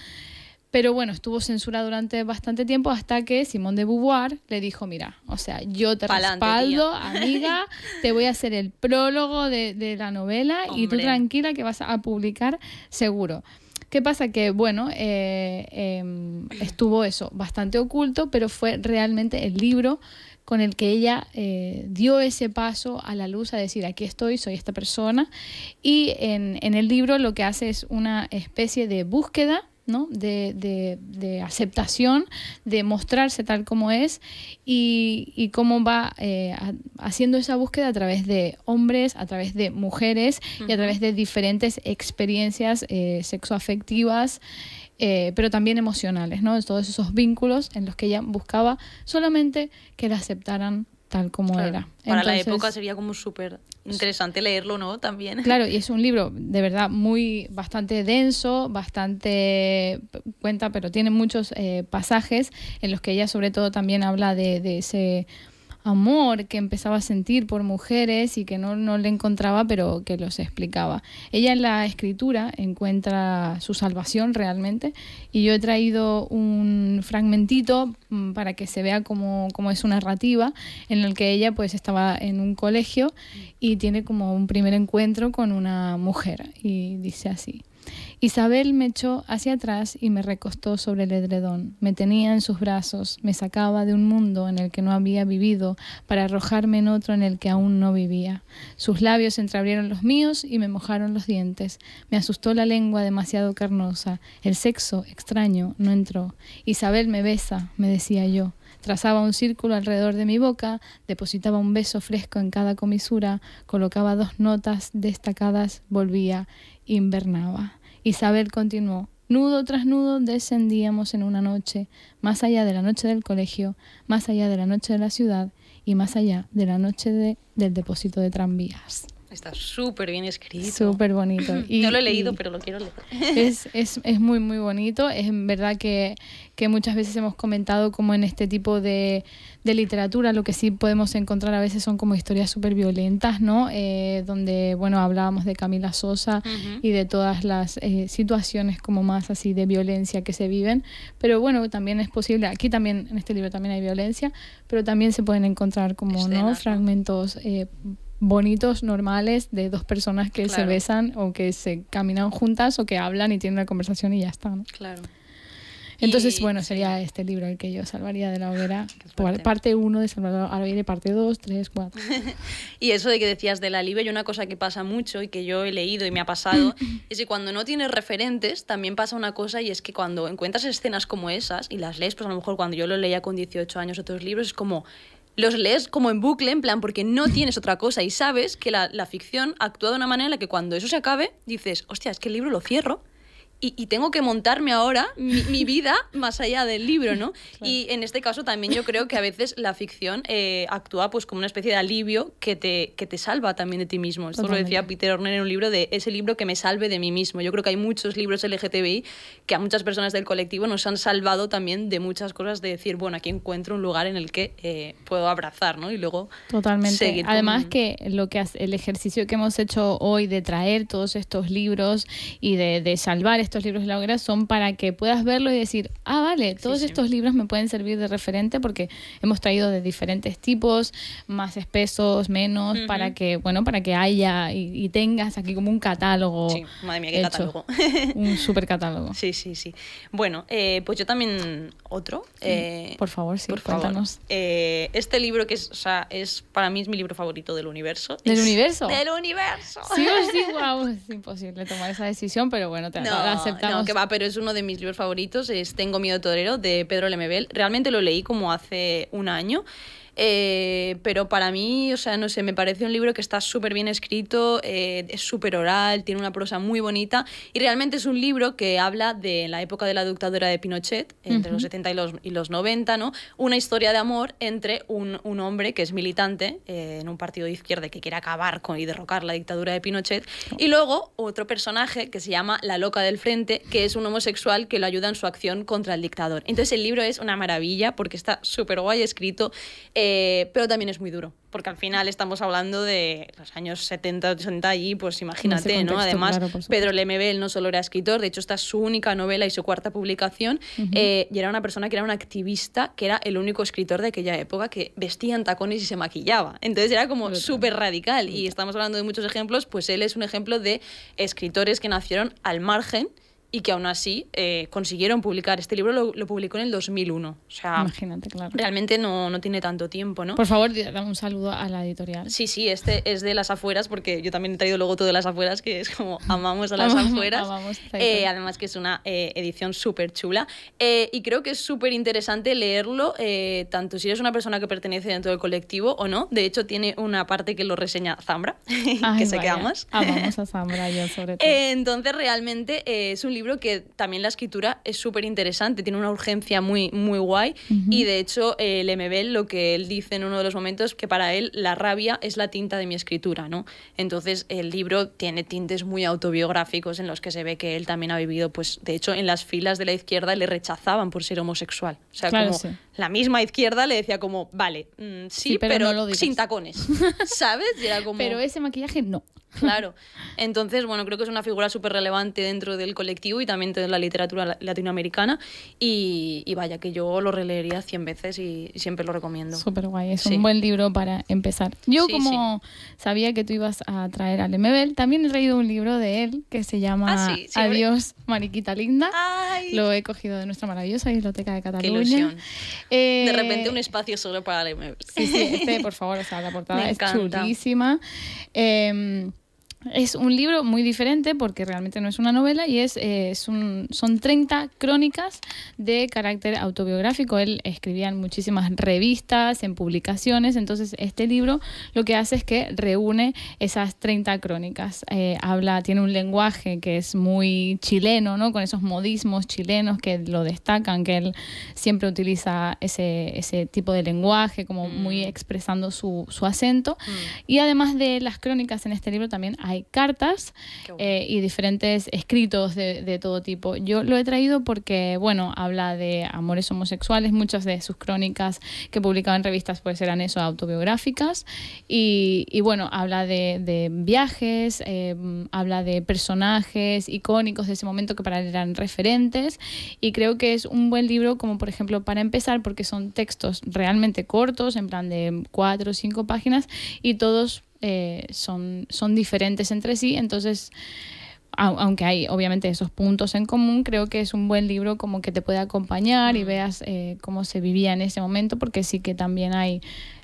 pero bueno, estuvo censurado durante bastante tiempo hasta que Simone de Beauvoir le dijo, mira, o sea, yo te
Pa'lante,
respaldo,
tía".
amiga, te voy a hacer el prólogo de, de la novela y tú tranquila que vas a publicar seguro. ¿Qué pasa? Que, bueno, eh, em, estuvo eso bastante oculto, pero fue realmente el libro con el que ella eh, dio ese paso a la luz a decir, aquí estoy, soy esta persona. Y en, en el libro lo que hace es una especie de búsqueda ¿no? de, de- de aceptación, de mostrarse tal como es y, y cómo va eh, ha- haciendo esa búsqueda a través de hombres, a través de mujeres y a través de diferentes experiencias eh, sexoafectivas. eh, pero también emocionales, ¿no? Todos esos vínculos en los que ella buscaba solamente que la aceptaran tal como
Claro.
era.
Para la época sería como súper interesante leerlo, ¿no? También.
Claro, y es [LAUGHS] un libro de verdad muy bastante denso, bastante cuenta, pero tiene muchos eh, pasajes en los que ella sobre todo también habla de, de ese amor que empezaba a sentir por mujeres y que no, no le encontraba, pero que los explicaba. Ella en la escritura encuentra su salvación realmente y yo he traído un fragmentito mm, para que se vea cómo, cómo es su narrativa en el que ella pues estaba en un colegio y tiene como un primer encuentro con una mujer y dice así. Isabel me echó hacia atrás y me recostó sobre el edredón. Me tenía en sus brazos, me sacaba de un mundo en el que no había vivido para arrojarme en otro en el que aún no vivía. Sus labios entreabrieron los míos y me mojaron los dientes. Me asustó la lengua demasiado carnosa. El sexo extraño no entró. Isabel me besa, me decía yo. Trazaba un círculo alrededor de mi boca, depositaba un beso fresco en cada comisura, colocaba dos notas destacadas, volvía, invernaba. Isabel continuó. Nudo tras nudo descendíamos en una noche, más allá de la noche del colegio, más allá de la noche de la ciudad y más allá de la noche de- del depósito de tranvías.
Está súper bien escrito.
Súper bonito. [LAUGHS] Y-
no lo he leído,
y-
pero lo quiero leer.
es, es, es muy, muy bonito. Es en verdad que, que muchas veces hemos comentado como en este tipo de, de literatura lo que sí podemos encontrar a veces son como historias súper violentas, ¿no? Eh, donde, bueno, hablábamos de Camila Sosa
Ujú.
y de todas las eh, situaciones como más así de violencia que se viven. Pero bueno, también es posible, aquí también en este libro también hay violencia, pero también se pueden encontrar como,
Escenas,
¿no?
¿no?
Fragmentos eh, bonitos, normales, de dos personas que se
Claro.
besan o que se caminan juntas o que hablan y tienen una conversación y ya está. ¿no?
Claro.
Entonces,
Y-
bueno,
sí.
sería este libro el que yo salvaría de la hoguera. [LAUGHS] Parte 1 de Salvador, viene parte 2, 3, 4.
Y eso de que decías de la Libia, y una cosa que pasa mucho y que yo he leído y me ha pasado, [LAUGHS] es que cuando no tienes referentes, también pasa una cosa y es que cuando encuentras escenas como esas y las lees, pues a lo mejor cuando yo lo leía con 18 años otros libros, es como los lees como en bucle, en plan, porque no tienes otra cosa y sabes que la, ficción actúa de una manera en la que cuando eso se acabe, dices, hostia, es que el libro lo cierro y, y tengo que montarme ahora mi, mi [LAUGHS] vida más allá del libro, ¿no? Y en este caso también yo creo que a veces la ficción eh, actúa pues como una especie de alivio que te, que te salva también de ti mismo. Esto lo decía. Peter Horner en un libro de ese libro que me salve de mí mismo. Yo creo que hay muchos libros LGTBI que a muchas personas del colectivo nos han salvado también de muchas cosas de decir, bueno, aquí encuentro un lugar en el que eh, puedo abrazar, ¿no? Y luego
Totalmente.
seguir con-
Además que lo que el ejercicio que hemos hecho hoy de traer todos estos libros y de, de salvar estos libros de la hoguera son para que puedas verlo y decir, ah, vale, todos
sí.
estos libros me pueden servir de referente porque hemos traído de diferentes tipos, más espesos, menos, para que, bueno, para que haya y, y tengas aquí como un catálogo.
Sí, madre mía, qué
hecho.
catálogo. [LAUGHS]
un super catálogo.
Sí, sí, sí. Bueno, eh, pues yo también otro. eh,
Por favor, sí,
por favor.
cuéntanos.
Eh, este libro que es, o sea, es para mí es mi libro favorito del universo.
¿Del
Es-
universo?
Del universo.
Sí o sí, wow, es imposible tomar esa decisión, pero bueno, te
No,
la aceptamos.
no, que va, pero es uno de mis libros favoritos, es Tengo miedo torero, de Pedro Lemebel. Realmente lo leí como hace un año, eh, pero para mí, o sea, no sé, me parece un libro que está súper bien escrito, eh, es súper oral, tiene una prosa muy bonita y realmente es un libro que habla de la época de la dictadura de Pinochet, entre los 70 y los, y los 90, ¿no? Una historia de amor entre un, un hombre que es militante eh, en un partido de izquierda que quiere acabar con y derrocar la dictadura de Pinochet y luego otro personaje que se llama La Loca del Frente, que es un homosexual que lo ayuda en su acción contra el dictador. Entonces el libro es una maravilla porque está súper guay escrito, eh, pero también es muy duro, porque al final estamos hablando de los años 70, 80 y pues imagínate, ¿no?
contexto,
Además,
claro.
Pedro Lemebel no solo era escritor, de hecho esta es su única novela y su cuarta publicación, eh, y era una persona que era una activista, que era el único escritor de aquella época que vestía en tacones y se maquillaba. Entonces era como súper radical, y estamos hablando de muchos ejemplos, pues él es un ejemplo de escritores que nacieron al margen y que aún así eh, consiguieron publicar. Este libro lo, lo publicó en el 2001, o sea,
Imagínate, claro.
realmente no, no tiene tanto tiempo, ¿no?
Por favor, dame un saludo a la editorial.
Sí, sí, este es de las afueras, porque yo también he traído luego todo de las afueras, que es como amamos a las [LAUGHS] afueras.
amamos
Eh, además que es una eh, edición súper chula. Eh, y creo que es súper interesante leerlo, tanto si eres una persona que pertenece dentro del colectivo o no. De hecho, tiene una parte que lo reseña Zambra, [LAUGHS]
Ay,
que sé que
vaya.
amas.
Amamos a Sandra, yo sobre [LAUGHS] todo.
Entonces, realmente es un libro que también la escritura es súper interesante, tiene una urgencia muy, muy guay. Y de hecho, eh, Lemebel, lo que él dice en uno de los momentos, que para él la rabia es la tinta de mi escritura, ¿no? Entonces, el libro tiene tintes muy autobiográficos en los que se ve que él también ha vivido, pues, de hecho, en las filas de la izquierda le rechazaban por ser homosexual. O sea,
Claro,
como
sí.
La misma izquierda le decía como, vale, mm, sí,
Sí, pero
pero,
no lo digas.
sin tacones, [LAUGHS] ¿sabes? Y era como...
Pero ese maquillaje no.
Claro. Entonces, bueno, creo que es una figura súper relevante dentro del colectivo y también de la literatura la- latinoamericana. Y, y vaya, que yo lo releería 100 veces y, y siempre lo recomiendo.
Súper guay, es
Sí.
un buen libro para empezar. Yo
Sí,
como sabía que tú ibas a traer a Lemebel, también he traído un libro de él que se llama
Ah.
Adiós, Mariquita Linda.
¡Ay!
Lo he cogido de nuestra maravillosa biblioteca de Cataluña.
ilusión.
Eh,
De repente un espacio solo para leer.
Sí, sí, este, [LAUGHS] por favor, o sea, la portada
Me
es
encanta.
chulísima. Eh, es un libro muy diferente porque realmente no es una novela y es, eh, es un- son 30 crónicas de carácter autobiográfico. Él escribía en muchísimas revistas, en publicaciones, entonces este libro lo que hace es que reúne esas 30 crónicas. Eh, habla, tiene un lenguaje que es muy chileno, ¿no? con esos modismos chilenos que lo destacan, que él siempre utiliza ese, ese tipo de lenguaje, como muy expresando su, su acento. Y además de las crónicas en este libro también hay cartas
Qué bueno.
eh, y diferentes escritos de, de todo tipo. Yo lo he traído porque, bueno, habla de amores homosexuales, muchas de sus crónicas que publicaba en revistas pues eran eso, autobiográficas. Y, y bueno, habla de, de viajes, eh, habla de personajes icónicos de ese momento que para él eran referentes. Y creo que es un buen libro como por ejemplo para empezar porque son textos realmente cortos, en plan de cuatro o cinco páginas y todos eh, son, son diferentes entre sí. Entonces, au- aunque hay obviamente esos puntos en común, creo que es un buen libro como que te puede acompañar y veas eh, cómo se vivía en ese momento, porque sí que también hay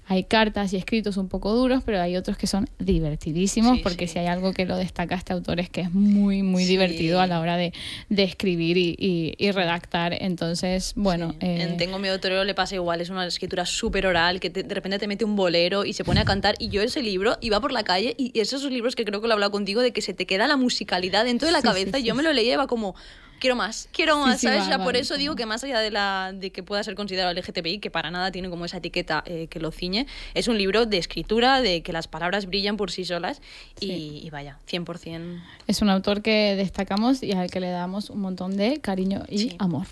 hay cartas y escritos un poco duros, pero hay otros que son divertidísimos,
Sí,
porque
sí.
si hay algo que lo destaca este autor es que es muy, muy
Sí.
divertido a la hora de, de escribir y, y- y redactar. Entonces, bueno...
Sí.
eh,
En Tengo miedo torero le pasa igual, es una escritura súper oral que te- de repente te mete un bolero y se pone a cantar. Y yo ese libro iba por la calle y esos son libros que creo que lo he hablado contigo de que se te queda la musicalidad dentro de la cabeza.
sí,
yo me lo leía y iba como, quiero más, quiero más,
sí,
¿sabes?
va, va,
por eso digo que más allá de, la, de que pueda ser considerado LGTBI, que para nada tiene como esa etiqueta eh, que lo ciñe, es un libro de escritura, de que las palabras brillan por sí solas y,
Sí.
y vaya, 100%.
Es un autor que destacamos y al que le damos un montón de cariño y amor.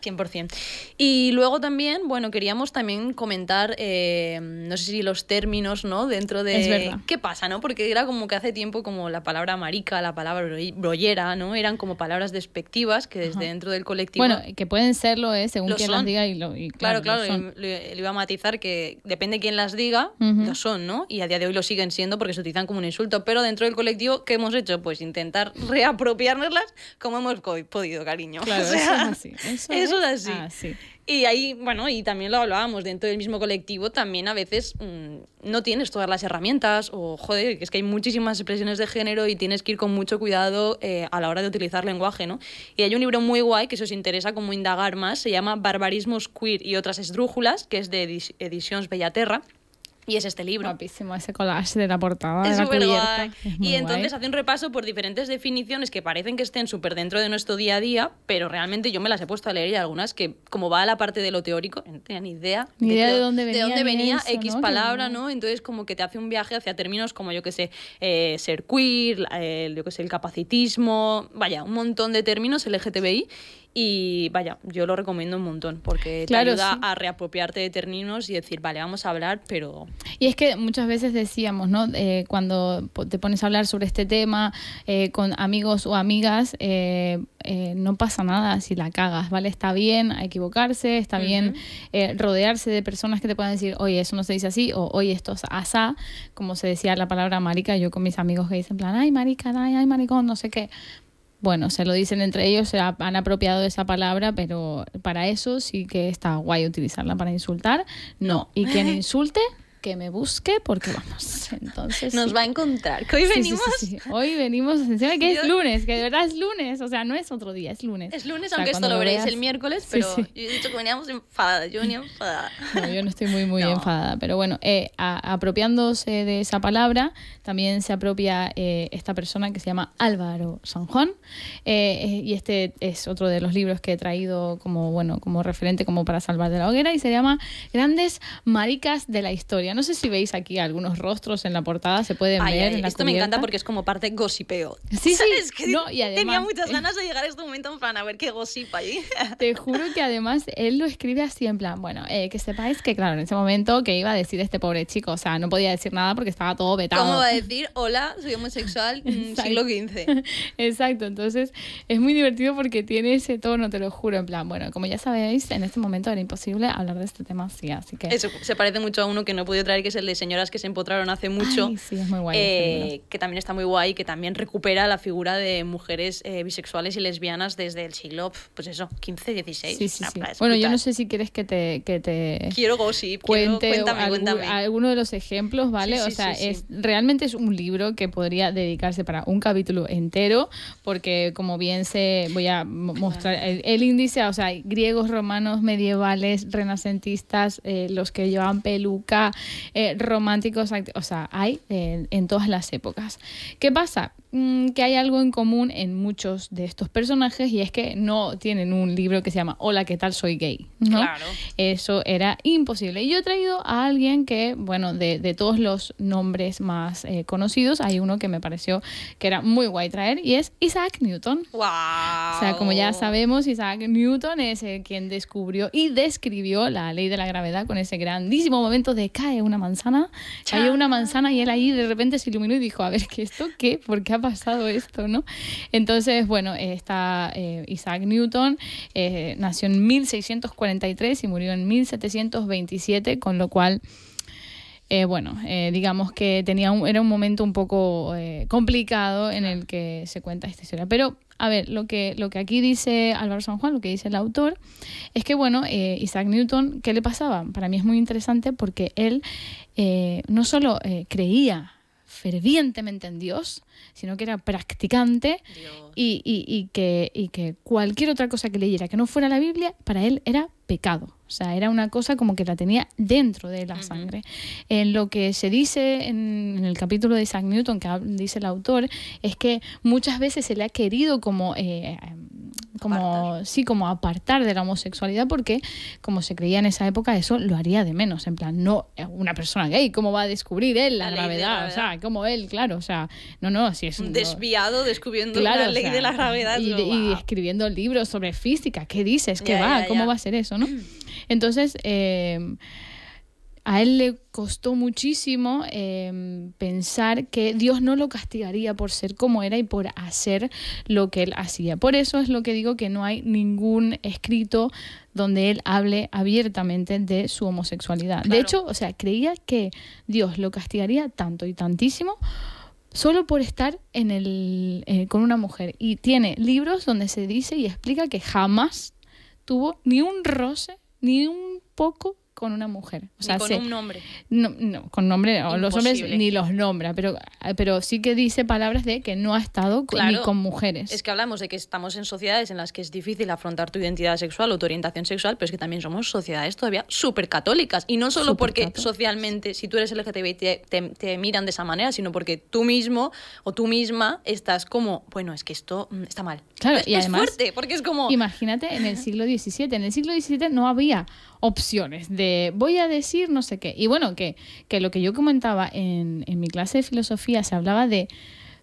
100%. Y luego también, bueno, queríamos también comentar, eh, no sé si los términos, ¿no? Dentro de...
Es verdad.
¿Qué pasa, no? Porque era como que hace tiempo como la palabra marica, la palabra brollera, ¿no? Eran como palabras despectivas que desde
Ajá.
dentro del colectivo...
Bueno, que pueden serlo, ¿eh? según
Lo
quien las diga y lo y
Claro, claro,
son.
le, iba a matizar que depende quién las diga, lo son, ¿no? Y a día de hoy lo siguen siendo porque se utilizan como un insulto, pero dentro del colectivo, ¿qué hemos hecho? Pues intentar [LAUGHS] reapropiárnoslas como hemos podido, cariño.
Claro, [LAUGHS]
O sea,
eso es así. Eso,
eso es así.
así.
Y ahí, bueno, y también lo hablábamos, dentro del mismo colectivo también a veces mm, no tienes todas las herramientas o, joder, es que hay muchísimas expresiones de género y tienes que ir con mucho cuidado eh, a la hora de utilizar lenguaje, ¿no? Y hay un libro muy guay que si os interesa como indagar más, se llama Barbarismos queer y otras esdrújulas, que es de Edicions Bellaterra. Y es este libro.
Guapísimo ese collage de la portada,
Es
de la
súper
cubierta.
guay.
Es muy
Y entonces
guay.
hace un repaso por diferentes definiciones que parecen que estén súper dentro de nuestro día a día, pero realmente yo me las he puesto a leer y algunas que, como va a la parte de lo teórico, no tenía ni idea.
Ni idea
qué-
de dónde venía
dónde
ni
venía
eso,
X palabra. ¿no? Entonces como que te hace un viaje hacia términos como, yo que sé, eh, ser queer, el, yo que sé, el capacitismo, vaya, un montón de términos LGTBI. Y vaya, yo lo recomiendo un montón porque
Claro,
te ayuda
sí.
a reapropiarte de términos y decir, vale, vamos a hablar, pero
Y es que muchas veces decíamos, ¿no? Eh, cuando te pones a hablar sobre este tema eh, con amigos o amigas, eh, eh, no pasa nada si la cagas, ¿vale? Está bien equivocarse, está bien eh, rodearse de personas que te puedan decir, oye, eso no se dice así, o oye, esto es asá, como se decía la palabra marica, yo con mis amigos que dicen, en plan, ay, marica, ay, ay, maricón, no sé qué. Bueno, se lo dicen entre ellos, se ha- han apropiado de esa palabra, pero para eso sí que está guay utilizarla para insultar. No. Y quien [LAUGHS] insulte, que me busque, porque vamos. Entonces.
nos
sí.
va a encontrar. Que hoy
Sí,
venimos...
sí. Hoy venimos, encima que es lunes, que de verdad es lunes, o sea, no es otro día, es lunes.
Es lunes,
O sea,
aunque esto lo veréis el miércoles, pero yo he dicho que veníamos enfadadas. Yo venía enfadada.
No, yo no estoy muy, muy [LAUGHS]
No.
enfadada. Pero bueno, eh, a- apropiándose de esa palabra, también se apropia eh, esta persona que se llama Álvaro Sanjón. Eh, eh, y este es otro de los libros que he traído como, bueno, como referente, como para salvar de la hoguera, y se llama Grandes Maricas de la Historia. No sé si veis aquí algunos rostros en la portada, se pueden
Ay,
ver
ay,
en la
esto me encanta porque es como parte gossipeo.
Sí, sí.
¿Sabes? Que
No, y además-
tenía muchas ganas de llegar a este momento en plan a ver qué gossip allí. [LAUGHS]
Te juro que además él lo escribe así en plan, bueno, eh, que sepáis que claro, en ese momento que iba a decir este pobre chico, o sea, no podía decir nada porque estaba todo vetado.
¿Cómo va a decir, hola, soy homosexual, mm, [LAUGHS]
Exacto.
siglo XV? [LAUGHS]
Exacto, entonces es muy divertido porque tiene ese tono, te lo juro, en plan, bueno, como ya sabéis, en este momento era imposible hablar de este tema así, así que...
Eso se parece mucho a uno que no he podido traer, que es el de señoras que se empotraron hace mucho.
Ay, sí, es muy guay
eh, que también está muy guay, que también recupera la figura de mujeres eh, bisexuales y lesbianas desde el siglo, pues eso, 15, 16.
Sí, sí, sí. Bueno, yo no sé si quieres que te, que te
Quiero gossip, quiero-
cuente
cuéntame,
algu-
cuéntame.
alguno de los ejemplos, ¿vale? O sea, es realmente es un libro que podría dedicarse para un capítulo entero, porque como bien se voy a mo- mostrar el, el índice, o sea, griegos, romanos, medievales, renacentistas, eh, los que llevan peluca, eh, románticos, o sea, hay en todas las épocas. ¿Qué pasa? Mm, que hay algo en común en muchos de estos personajes y es que no tienen un libro que se llama Hola, ¿qué tal? Soy gay. ¿no?
Claro.
Eso era imposible. Y yo he traído a alguien que, bueno, de, de todos los nombres más eh, conocidos, hay uno que me pareció que era muy guay traer y es Isaac Newton.
¡Wow!
O sea, como ya sabemos, Isaac Newton es el quien descubrió y describió la ley de la gravedad con ese grandísimo momento de cae una manzana, cayó una manzana y él ahí de repente se iluminó y dijo, a ver, ¿qué esto qué? ¿Por qué ha pasado esto? ¿no? Entonces, bueno, eh, está eh, Isaac Newton, eh, nació en 1643 y murió en 1727, con lo cual bueno, digamos que tenía un, era un momento un poco complicado en el que se cuenta esta historia. Pero, a ver, lo que, lo que aquí dice Álvaro San Juan, lo que dice el autor, es que, bueno, Isaac Newton, ¿qué le pasaba? Para mí es muy interesante porque él no solo creía fervientemente en Dios, sino que era practicante y, y- y que, y que cualquier otra cosa que leyera que no fuera la Biblia, para él era pecado. O sea, era una cosa como que la tenía dentro de la sangre. En lo que se dice en, en el capítulo de Isaac Newton, que dice el autor, es que muchas veces se le ha querido como... eh, como
Apartar.
sí como apartar de la homosexualidad porque como se creía en esa época eso lo haría de menos en plan no eh, una persona gay cómo va a descubrir él la,
La
gravedad? o sea como él claro o sea no no si es
Un desviado descubriendo
Claro,
la
o
ley
sea,
de la gravedad.
Y, escribiendo libros sobre física. ¿Qué dices? ¿Qué
Ya,
va?
ya,
¿Cómo va a ser eso? ¿no? [CLEARS THROAT] Entonces, eh, a él le costó muchísimo eh, pensar que Dios no lo castigaría por ser como era y por hacer lo que él hacía. Por eso es lo que digo que no hay ningún escrito donde él hable abiertamente de su homosexualidad. De hecho, o sea, creía que Dios lo castigaría tanto y tantísimo solo por estar en el, eh, con una mujer. Y tiene libros donde se dice y explica que jamás tuvo ni un roce, ni un poco con una mujer. O
Ni
sea,
con
se-
un nombre.
no, no, con nombre, los hombres ni los nombra, pero, pero sí que dice palabras de que no ha estado con- ni con mujeres.
Es que hablamos de que estamos en sociedades en las que es difícil afrontar tu identidad sexual o tu orientación sexual, pero es que también somos sociedades todavía súper católicas. Y no solo porque socialmente, si tú eres LGTBI, te, te, te miran de esa manera, sino porque tú mismo o tú misma estás como, bueno, es que esto mm, está mal.
Claro,
es,
y
es
además-
fuerte, porque es como...
Imagínate en el siglo XVII. En el siglo XVII no había opciones de voy a decir no sé qué. Y bueno, que, que lo que yo comentaba en, en mi clase de filosofía se hablaba de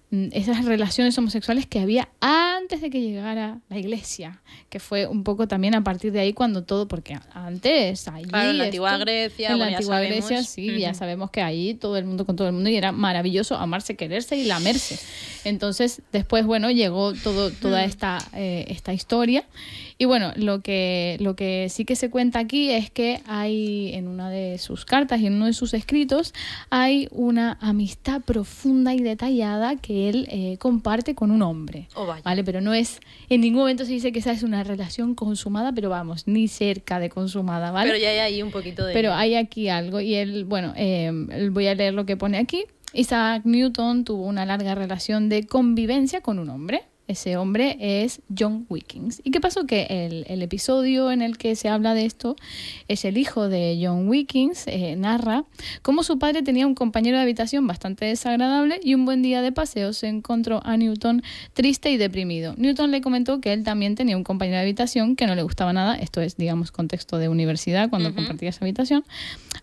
esas relaciones homosexuales que había antes de que llegara la iglesia, que fue un poco también a partir de ahí cuando todo, porque antes, allí...
Claro, en la antigua
esto-
Grecia,
En la
bueno, ya
antigua. Grecia, sí, ya
Ujú.
sabemos que ahí todo el mundo con todo el mundo y era maravilloso amarse, quererse y lamerse. Entonces, después, bueno, llegó todo, toda esta, eh, esta historia. Y bueno, lo que, lo que sí que se cuenta aquí es que hay en una de sus cartas y en uno de sus escritos, hay una amistad profunda y detallada que él eh, comparte con un hombre.
Oh, vaya.
¿Vale? Pero no es, en ningún momento se dice que esa es una relación consumada, pero vamos, ni cerca de consumada, ¿vale?
Pero ya hay ahí un poquito de...
Pero hay aquí algo y él, bueno, eh, voy a leer lo que pone aquí. Isaac Newton tuvo una larga relación de convivencia con un hombre. Ese hombre es John Wilkins. ¿Y qué pasó? Que el, el episodio en el que se habla de esto es el hijo de John Wilkins, eh, narra cómo su padre tenía un compañero de habitación bastante desagradable y un buen día de paseo se encontró a Newton triste y deprimido. Newton le comentó que él también tenía un compañero de habitación que no le gustaba nada. Esto es, digamos, contexto de universidad cuando compartía esa habitación.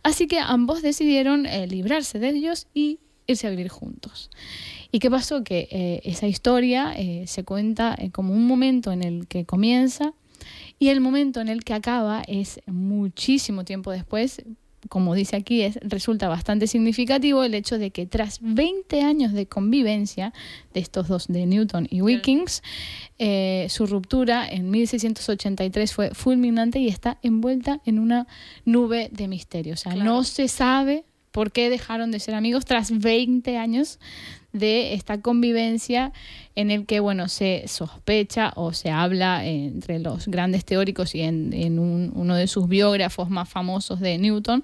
Así que ambos decidieron eh, librarse de ellos y irse a vivir juntos. ¿Y qué pasó? Que eh, esa historia eh, se cuenta eh, como un momento en el que comienza y el momento en el que acaba es muchísimo tiempo después. Como dice aquí, es, resulta bastante significativo el hecho de que tras 20 años de convivencia de estos dos, de Newton y Wilkins, su ruptura en 1683 fue fulminante y está envuelta en una nube de misterio. O sea,
Claro.
no se sabe por qué dejaron de ser amigos tras 20 años de esta convivencia en el que bueno se sospecha o se habla entre los grandes teóricos y en, en un- uno de sus biógrafos más famosos de Newton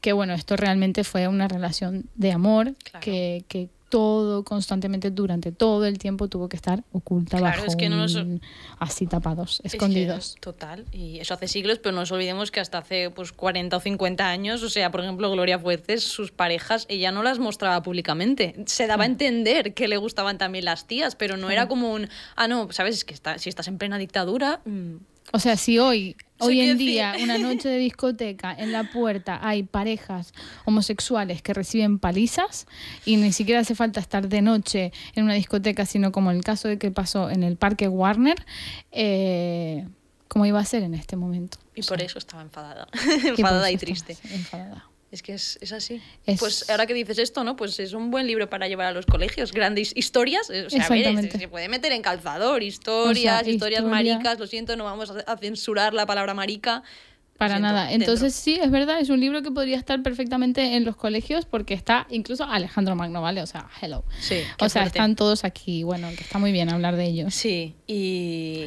que bueno esto realmente fue una relación de amor
Claro.
que, que todo constantemente durante todo el tiempo tuvo que estar oculta
Claro,
bajo
es que no nos-
un- así tapados
Es que,
escondidos
total. Y eso hace siglos, pero no nos olvidemos que hasta hace pues 40 o 50 años, o sea, por ejemplo, Gloria Fuertes, sus parejas, ella no las mostraba públicamente. Se daba a entender que le gustaban también las tías, pero no era como un, ah, no, sabes, es que está, si estás en plena dictadura, mm,
O sea, si hoy, hoy en día, una [LAUGHS] noche de discoteca, en la puerta hay parejas homosexuales que reciben palizas y ni siquiera hace falta estar de noche en una discoteca, sino como el caso de que pasó en el Parque Warner, eh, ¿cómo iba a ser en este momento?
y por eso estaba enfadada. [LAUGHS] Enfadada y triste.
Enfadada.
Es que es, es así.
Es-
Pues ahora que dices esto, ¿no? Pues es un buen libro para llevar a los colegios. Grandes historias. O sea, a ver,
Exactamente.
se puede meter en calzador. Historias,
O sea,
historias
historia-
maricas. Lo siento, no vamos a censurar la palabra marica.
Para
siento,
nada.
dentro.
Entonces sí, es verdad, es un libro que podría estar perfectamente en los colegios porque está incluso Alejandro Magno, ¿vale? O sea, hello.
Sí,
O sea,
fuerte.
están todos aquí, bueno, que está muy bien hablar de ellos.
Sí, y...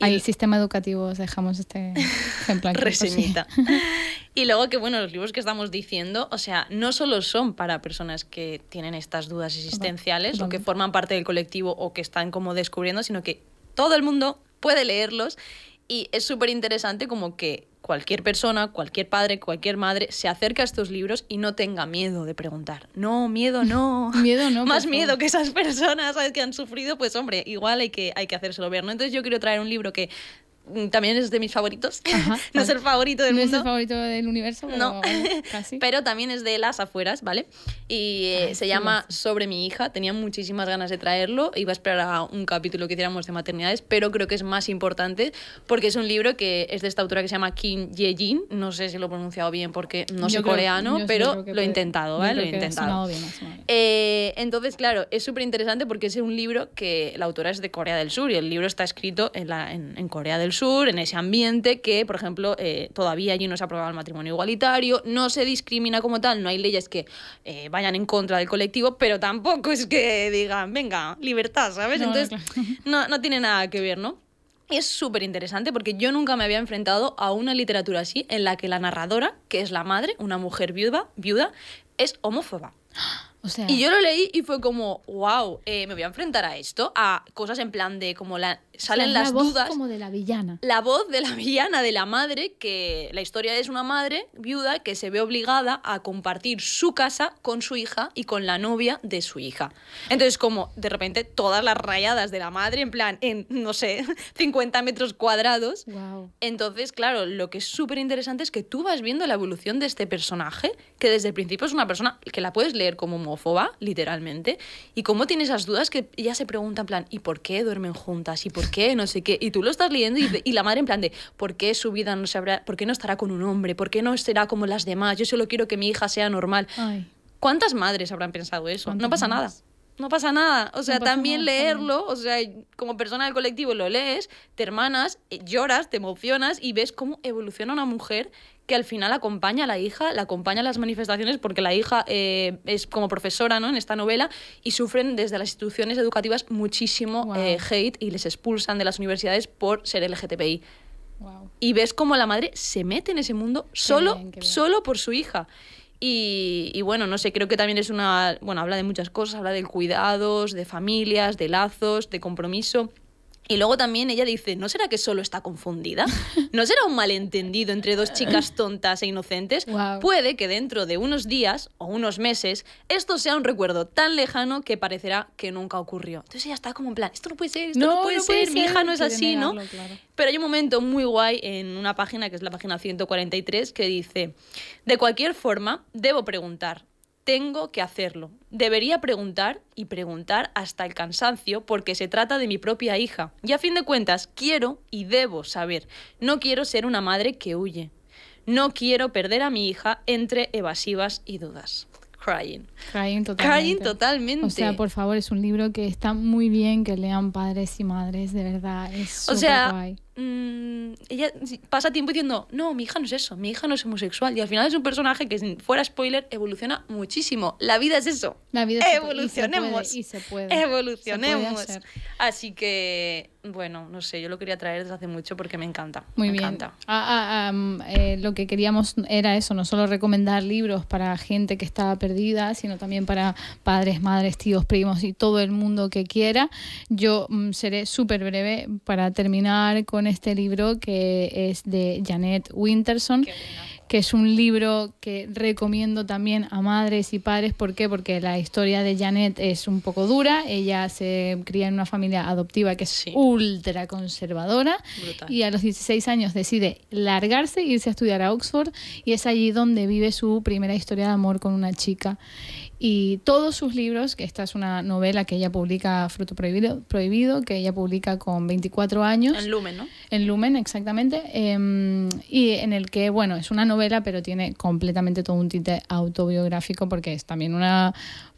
y
Al sistema educativo os dejamos este ejemplo aquí. [LAUGHS]
reseñita. [LAUGHS] Y luego que, bueno, los libros que estamos diciendo, o sea, no solo son para personas que tienen estas dudas existenciales o que forman parte del colectivo o que están como descubriendo, sino que todo el mundo puede leerlos y es súper interesante como que cualquier persona, cualquier padre, cualquier madre se acerque a estos libros y no tenga miedo de preguntar. No, miedo no. [LAUGHS]
Miedo no, [LAUGHS]
Más miedo que esas personas ¿sabes? que han sufrido, pues hombre, igual hay que, hay que hacérselo ver, ¿no? Entonces yo quiero traer un libro que también es de mis favoritos. [LAUGHS]
Ajá,
no es el favorito del
no
mundo.
es el favorito del universo, pero
No, [LAUGHS]
casi.
pero también es de las afueras, ¿vale? Y eh,
Ay,
se llama. Sobre mi hija. Tenía muchísimas ganas de traerlo. Iba a esperar a un capítulo que hiciéramos de maternidades, pero creo que es más importante porque es un libro que es de esta autora que se llama Kim Ye-jin. No sé si lo he pronunciado bien porque no
Yo
sé
creo-
coreano, pero lo he
puede-
intentado, ¿vale? Lo he intentado.
bien.
Eh, entonces, claro, es súper interesante porque es un libro que la autora es de Corea del Sur y el libro está escrito en, la, en, en Corea del Sur, en ese ambiente que, por ejemplo, eh, todavía allí no se ha aprobado el matrimonio igualitario, no se discrimina como tal, no hay leyes que eh, vayan en contra del colectivo, pero tampoco es que digan, venga, libertad, ¿sabes?
No, no,
Entonces,
claro.
no, no tiene nada que ver, ¿no? Es súper interesante porque yo nunca me había enfrentado a una literatura así en la que la narradora, que es la madre, una mujer viuda, viuda es homófoba.
O sea,
Y yo lo leí y fue como, wow, me voy a enfrentar a esto, a cosas en plan de como la,
o sea,
salen
es la
las
voz
dudas.
como de la villana.
La voz de la villana, de la madre, que la historia es una madre viuda que se ve obligada a compartir su casa con su hija y con la novia de su hija. Entonces, como de repente todas las rayadas de la madre, en plan, en, no sé, [LAUGHS] 50 metros cuadrados,
Wow.
entonces, claro, lo que es súper interesante es que tú vas viendo la evolución de este personaje, que desde el principio es una persona que la puedes leer como homófoba, literalmente, y cómo tiene esas dudas que ella se pregunta en plan, ¿y por qué duermen juntas? ¿Y por qué no sé qué? Y tú lo estás leyendo y, y la madre en plan de, ¿por qué su vida no se habrá, por qué no estará con un hombre? ¿Por qué no será como las demás? Yo solo quiero que mi hija sea normal.
Ay.
¿Cuántas madres habrán pensado eso? No
¿Cuántas
pasa nada. No pasa nada. O sea, también
nada,
leerlo, o sea, como persona del colectivo lo lees, te hermanas, eh, lloras, te emocionas y ves cómo evoluciona una mujer que al final acompaña a la hija, la acompaña a las manifestaciones porque la hija eh, es como profesora ¿no? en esta novela y sufren desde las instituciones educativas muchísimo
Wow.
eh, hate y les expulsan de las universidades por ser LGTBI
Wow.
y ves cómo la madre se mete en ese mundo solo,
bien, qué bien.
solo por su hija. Y, y bueno, no sé, creo que también es una. Bueno, habla de muchas cosas, habla de cuidados, de familias, de lazos, de compromiso. Y luego también ella dice, ¿no será que solo está confundida? ¿No será un malentendido entre dos chicas tontas e inocentes? Puede que dentro de unos días o unos meses esto sea un recuerdo tan lejano que parecerá que nunca ocurrió. Entonces ella está como en plan, esto no puede ser, esto no, puede, ser, mi hija no es así, ¿no?
claro.
Pero hay un momento muy guay en una página, que es la página 143, que dice, de cualquier forma, debo preguntar, tengo que hacerlo, debería preguntar y preguntar hasta el cansancio porque se trata de mi propia hija. Y a fin de cuentas, quiero y debo saber, no quiero ser una madre que huye, no quiero perder a mi hija entre evasivas y dudas. Crying.
Crying totalmente.
Crying totalmente.
O sea, por favor, es un libro que está muy bien que lean padres y madres, de verdad. Es
O sea,
guay.
Mm, ella pasa tiempo diciendo, no, mi hija no es eso, mi hija no es homosexual. Y al final es un personaje que, sin fuera spoiler, evoluciona muchísimo. La vida es eso.
La vida se-
Evolucionemos.
Y se puede. y se puede.
Evolucionemos.
Se puede hacer.
Así que, bueno, no sé, yo lo quería traer desde hace mucho porque me encanta.
Muy
me
bien.
encanta.
Ah, ah, eh, lo que queríamos era eso, no solo recomendar libros para gente que está perdida, sino también para padres, madres, tíos, primos y todo el mundo que quiera. Yo mm, seré súper breve para terminar con este libro que es de Janet Winterson. que es un libro que recomiendo también a madres y padres. ¿Por qué? Porque la historia de Janet es un poco dura. Ella se cría en una familia adoptiva que es
Sí.
ultra conservadora
Brutal.
y a los 16 años decide largarse e irse a estudiar a Oxford y es allí donde vive su primera historia de amor con una chica. Y todos sus libros, que esta es una novela que ella publica, Fruto Prohibido, Prohibido que ella publica con 24 años.
En Lumen, ¿no?
En Lumen, exactamente. Em, y en el que, bueno, es una novela, pero tiene completamente todo un tinte autobiográfico porque es también una,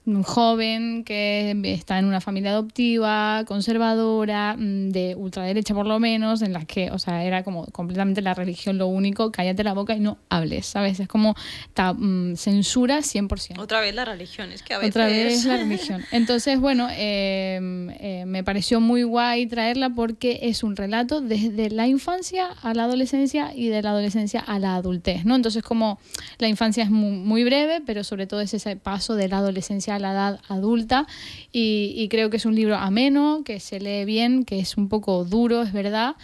un joven que está en una familia adoptiva, conservadora, mm, de ultraderecha por lo menos, en la que, o sea, era como completamente la religión lo único, cállate la boca y no hables, ¿sabes? Es como ta, mm, censura 100%.
Otra vez la religión, es que a veces...
Otra vez la [LAUGHS] religión. Entonces, bueno, eh, eh, me pareció muy guay traerla porque es un relato desde la infancia a la adolescencia y de la adolescencia a la adultez, ¿no? Entonces, como la infancia es muy, muy breve, pero sobre todo es ese paso de la adolescencia la edad adulta y, y creo que es un libro ameno, que se lee bien, que es un poco duro, es verdad,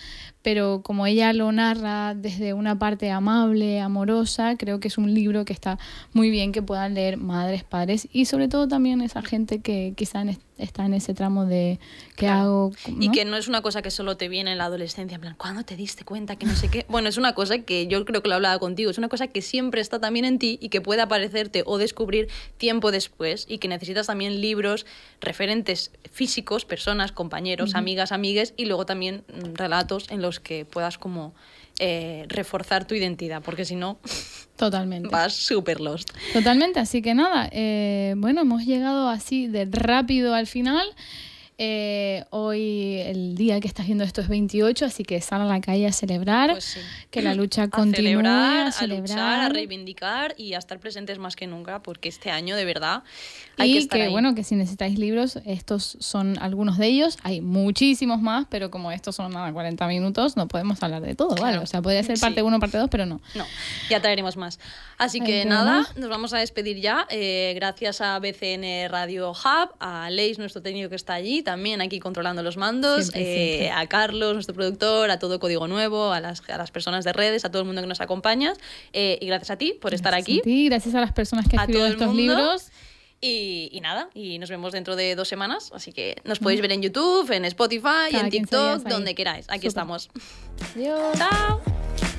pero como ella lo narra desde una parte amable, amorosa, creo que es un libro que está muy bien que puedan leer madres, padres y sobre todo también esa gente que quizá en est- está en ese tramo de qué
Claro.
hago.
Y que no es una cosa que solo te viene en la adolescencia, en plan, ¿cuándo te diste cuenta que no sé qué? [LAUGHS] Bueno, es una cosa que yo creo que lo hablaba contigo, es una cosa que siempre está también en ti y que puede aparecerte o descubrir tiempo después y que necesitas también libros, referentes físicos, personas, compañeros, amigas, amigues y luego también mm, relatos en los que puedas como eh, reforzar tu identidad, porque si no
Totalmente.
vas súper lost.
Totalmente, así que nada, eh, bueno, hemos llegado así de rápido al final. Eh, hoy el día que estás viendo esto es 28, así que sal a la calle a celebrar,
Pues sí.
que la lucha
a
continúe,
celebrar,
a
a
celebrar.
luchar, a reivindicar y a estar presentes más que nunca, porque este año de verdad hay
y
que estar
que
ahí.
bueno, que si necesitáis libros, estos son algunos de ellos, hay muchísimos más, pero como estos son nada 40 minutos, no podemos hablar de todo, ¿vale?
Claro.
O sea, podría ser
Sí.
parte 1, parte 2, pero no.
No, ya traeremos más. Así
Ahí
que
tenemos.
nada, nos vamos a despedir ya. Eh, gracias a BCN Radio Hub, a Leis, nuestro técnico que está allí, también aquí controlando los mandos,
Siempre,
eh,
siempre.
a Carlos, nuestro productor, a todo Código Nuevo, a las, a las personas de redes, a todo el mundo que nos acompaña. Eh, y gracias a ti por estar
Gracias
aquí.
a ti, gracias a las personas que escribieron
el
estos
mundo.
libros.
Y, y nada, y nos vemos dentro de dos semanas. Así que nos podéis ver en YouTube, en Spotify,
Cada
en
15
TikTok, donde queráis. Aquí
Súper.
estamos.
Adiós.
Chao.